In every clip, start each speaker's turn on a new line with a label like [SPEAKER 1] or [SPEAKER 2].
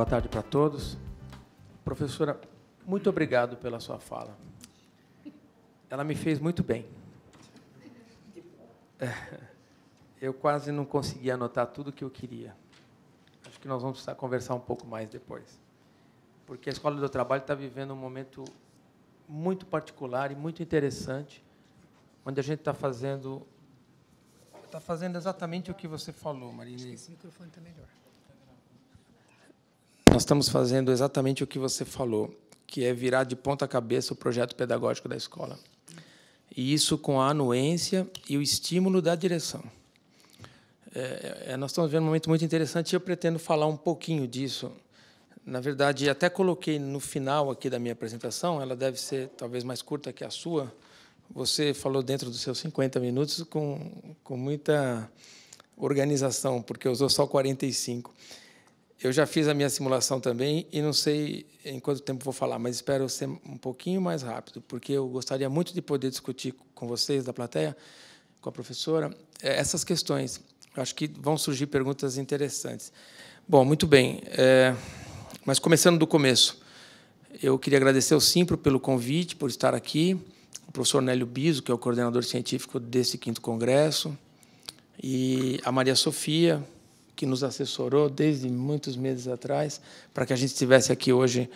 [SPEAKER 1] Boa tarde para todos. Professora, muito obrigado pela sua fala. Ela me fez muito bem. É, eu quase não consegui anotar tudo que eu queria. Acho que nós vamos precisar conversar um pouco mais depois. Porque a Escola do Trabalho está vivendo um momento muito particular e muito interessante, onde a gente está fazendo está fazendo exatamente o que você falou, Marinês. Esse microfone está melhor. Nós estamos fazendo exatamente o que você falou, que é virar de ponta cabeça o projeto pedagógico da escola. E isso com a anuência e o estímulo da direção. É, é, nós estamos vivendo um momento muito interessante e eu pretendo falar um pouquinho disso. Na verdade, até coloquei no final aqui da minha apresentação, ela deve ser talvez mais curta que a sua. Você falou dentro dos seus 50 minutos com, com muita organização, porque usou só 45. Eu já fiz a minha simulação também e não sei em quanto tempo vou falar, mas espero ser um pouquinho mais rápido, porque eu gostaria muito de poder discutir com vocês da plateia, com a professora, eh, essas questões. Eu acho que vão surgir perguntas interessantes. Bom, muito bem. É, mas começando do começo, eu queria agradecer ao Simpro pelo convite, por estar aqui, o professor Nélio Biso, que é o coordenador científico desse quinto congresso, e a Maria Sofia, que nos assessorou desde muitos meses atrás, para que a gente estivesse aqui hoje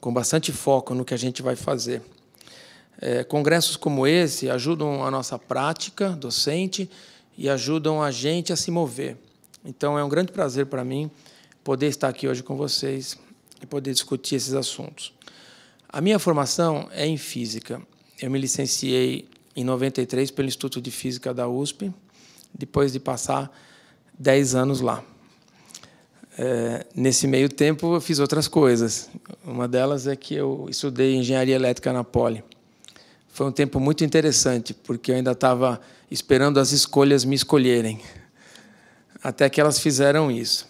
[SPEAKER 1] com bastante foco no que a gente vai fazer. É, congressos como esse ajudam a nossa prática docente e ajudam a gente a se mover. Então, é um grande prazer para mim poder estar aqui hoje com vocês e poder discutir esses assuntos. A minha formação é em física. Eu me licenciei em 93 pelo Instituto de Física da USP, depois de passar 10 anos lá. É, nesse meio tempo, eu fiz outras coisas. Uma delas é que eu estudei engenharia elétrica na Poli. Foi um tempo muito interessante, porque eu ainda estava esperando as escolhas me escolherem, até que elas fizeram isso.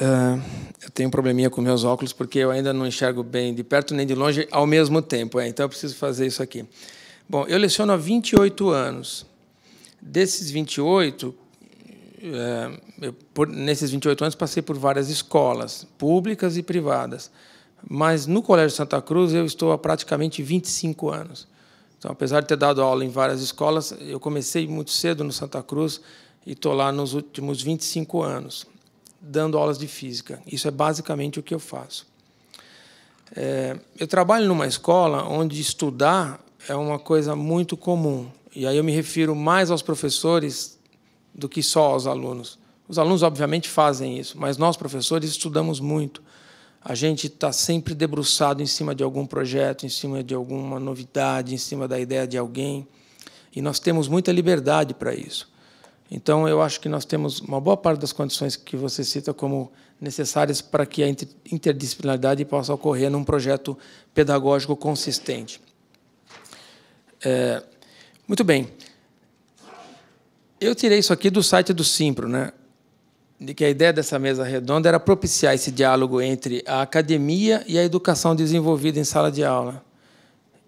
[SPEAKER 1] Uh, eu tenho um probleminha com meus óculos, porque eu ainda não enxergo bem de perto nem de longe ao mesmo tempo, é, então eu preciso fazer isso aqui. Bom, eu leciono há 28 anos. Desses 28, é, eu, por, nesses 28 anos, passei por várias escolas, públicas e privadas. Mas no Colégio Santa Cruz eu estou há praticamente 25 anos. Então, apesar de ter dado aula em várias escolas, eu comecei muito cedo no Santa Cruz e estou lá nos últimos 25 anos, dando aulas de física. Isso é basicamente o que eu faço. É, eu trabalho numa escola onde estudar é uma coisa muito comum. E aí eu me refiro mais aos professores do que só aos alunos. Os alunos, obviamente, fazem isso, mas nós, professores, estudamos muito. A gente está sempre debruçado em cima de algum projeto, em cima de alguma novidade, em cima da ideia de alguém. E nós temos muita liberdade para isso. Então, eu acho que nós temos uma boa parte das condições que você cita como necessárias para que a interdisciplinaridade possa ocorrer num projeto pedagógico consistente. É, muito bem. Eu tirei isso aqui do site do Simpro, né? de que a ideia dessa mesa redonda era propiciar esse diálogo entre a academia e a educação desenvolvida em sala de aula.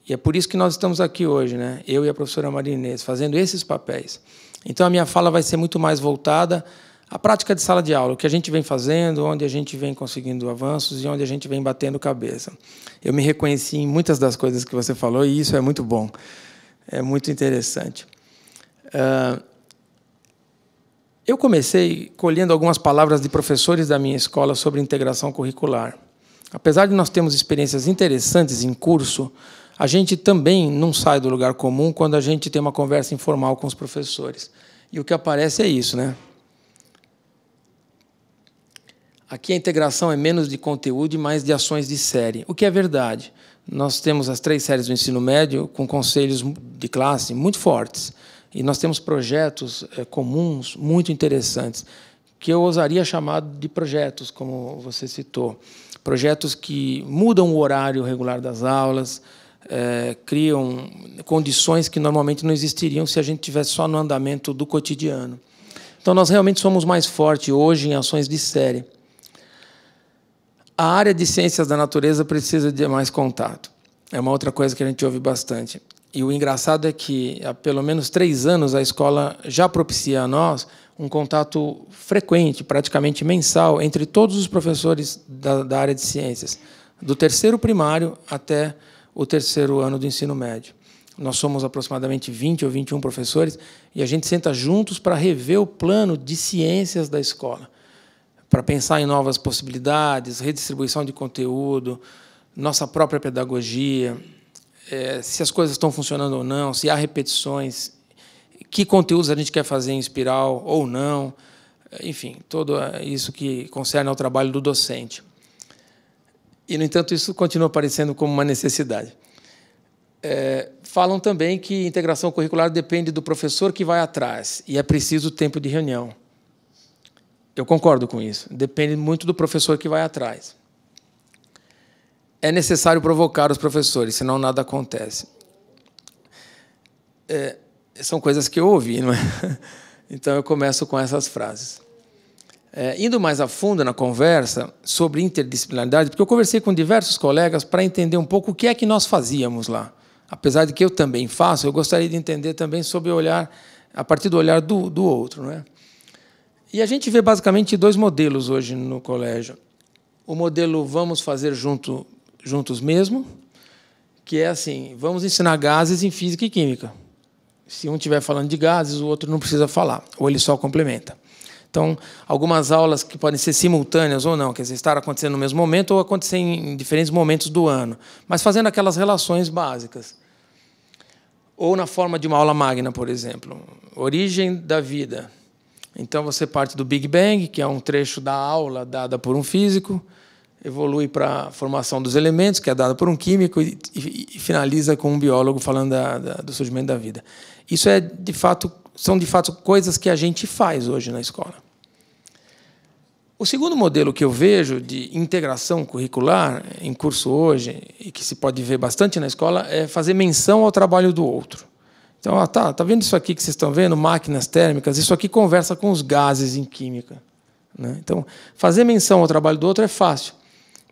[SPEAKER 1] E é por isso que nós estamos aqui hoje, né? eu e a professora Marinês, fazendo esses papéis. Então, a minha fala vai ser muito mais voltada à prática de sala de aula, o que a gente vem fazendo, onde a gente vem conseguindo avanços e onde a gente vem batendo cabeça. Eu me reconheci em muitas das coisas que você falou e isso é muito bom é muito interessante. Uh, eu comecei colhendo algumas palavras de professores da minha escola sobre integração curricular. Apesar de nós termos experiências interessantes em curso, a gente também não sai do lugar comum quando a gente tem uma conversa informal com os professores. E o que aparece é isso, né? Aqui a integração é menos de conteúdo e mais de ações de série, o que é verdade. Nós temos as três séries do ensino médio com conselhos de classe muito fortes. E nós temos projetos é, comuns muito interessantes, que eu ousaria chamar de projetos, como você citou. Projetos que mudam o horário regular das aulas, é, criam condições que normalmente não existiriam se a gente tivesse só no andamento do cotidiano. Então, nós realmente somos mais fortes hoje em ações de série a área de ciências da natureza precisa de mais contato. É uma outra coisa que a gente ouve bastante. E o engraçado é que há pelo menos três anos a escola já propicia a nós um contato frequente, praticamente mensal, entre todos os professores da, da área de ciências, do terceiro primário até o terceiro ano do ensino médio. Nós somos aproximadamente 20 ou 21 professores e a gente senta juntos para rever o plano de ciências da escola, para pensar em novas possibilidades, redistribuição de conteúdo, nossa própria pedagogia, é, se as coisas estão funcionando ou não, se há repetições, que conteúdos a gente quer fazer em espiral ou não, enfim, tudo isso que concerne ao trabalho do docente. E, no entanto, isso continua aparecendo como uma necessidade. É, falam também que integração curricular depende do professor que vai atrás e é preciso tempo de reunião. Eu concordo com isso. Depende muito do professor que vai atrás. É necessário provocar os professores, senão nada acontece. É, são coisas que eu ouvi, não é? Então eu começo com essas frases. É, indo mais a fundo na conversa sobre interdisciplinaridade, porque eu conversei com diversos colegas para entender um pouco o que é que nós fazíamos lá. Apesar de que eu também faço, eu gostaria de entender também sobre o olhar, a partir do olhar do, do outro. Não é? E a gente vê basicamente dois modelos hoje no colégio. O modelo vamos fazer junto, juntos mesmo, que é assim, vamos ensinar gases em física e química. Se um estiver falando de gases, o outro não precisa falar, ou ele só complementa. Então, algumas aulas que podem ser simultâneas ou não, quer dizer, estar acontecendo no mesmo momento ou acontecer em diferentes momentos do ano, mas fazendo aquelas relações básicas. Ou na forma de uma aula magna, por exemplo, origem da vida. Então, você parte do Big Bang, que é um trecho da aula dada por um físico, evolui para a formação dos elementos, que é dada por um químico, e, e, e finaliza com um biólogo falando da, da, do surgimento da vida. Isso é de fato são de fato coisas que a gente faz hoje na escola. O segundo modelo que eu vejo de integração curricular em curso hoje, e que se pode ver bastante na escola, é fazer menção ao trabalho do outro. Então, ah, tá, tá vendo isso aqui que vocês estão vendo, máquinas térmicas? Isso aqui conversa com os gases em química. Né? Então, fazer menção ao trabalho do outro é fácil.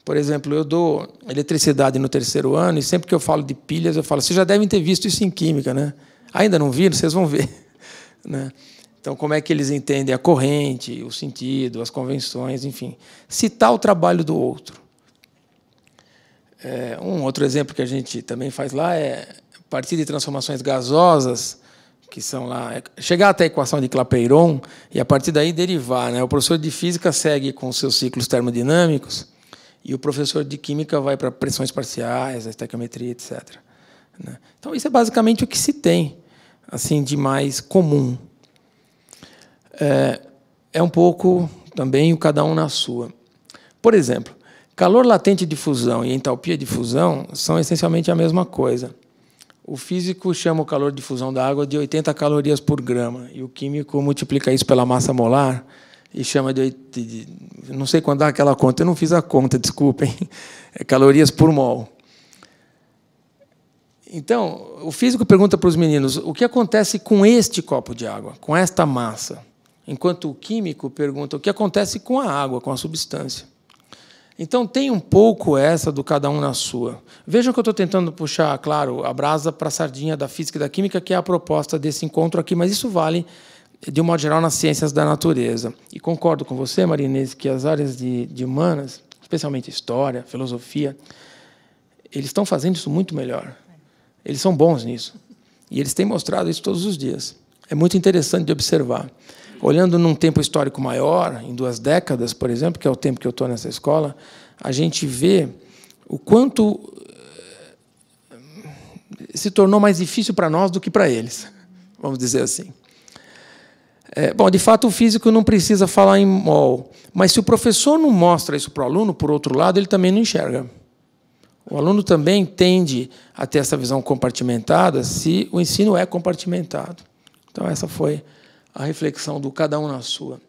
[SPEAKER 1] Por exemplo, eu dou eletricidade no terceiro ano e sempre que eu falo de pilhas, eu falo: vocês já devem ter visto isso em química, né? Ainda não viram? Vocês vão ver. Né? Então, como é que eles entendem a corrente, o sentido, as convenções, enfim. Citar o trabalho do outro. É, um outro exemplo que a gente também faz lá é a partir de transformações gasosas, que são lá, é chegar até a equação de Clapeyron e a partir daí derivar. Né? O professor de física segue com seus ciclos termodinâmicos e o professor de química vai para pressões parciais, a estequiometria, etc. Né? Então, isso é basicamente o que se tem assim de mais comum. É, é um pouco também o cada um na sua. Por exemplo, calor latente de fusão e entalpia de fusão são essencialmente a mesma coisa. O físico chama o calor de fusão da água de 80 calorias por grama e o químico multiplica isso pela massa molar e chama de, de, de não sei quando dá aquela conta, eu não fiz a conta, desculpem, é calorias por mol. Então, o físico pergunta para os meninos o que acontece com este copo de água, com esta massa, enquanto o químico pergunta o que acontece com a água, com a substância. Então, tem um pouco essa do cada um na sua. Vejam que eu estou tentando puxar, claro, a brasa para a sardinha da física e da química, que é a proposta desse encontro aqui, mas isso vale, de um modo geral, nas ciências da natureza. E concordo com você, Marinês, que as áreas de, de humanas, especialmente história, filosofia, eles estão fazendo isso muito melhor. Eles são bons nisso. E eles têm mostrado isso todos os dias. É muito interessante de observar. Olhando num tempo histórico maior, em duas décadas, por exemplo, que é o tempo que eu estou nessa escola, a gente vê o quanto eh, se tornou mais difícil para nós do que para eles, vamos dizer assim. É, bom, de fato, o físico não precisa falar em mol, mas se o professor não mostra isso para o aluno, por outro lado, ele também não enxerga. O aluno também tende a ter essa visão compartimentada se o ensino é compartimentado. Então, essa foi a reflexão do cada um na sua.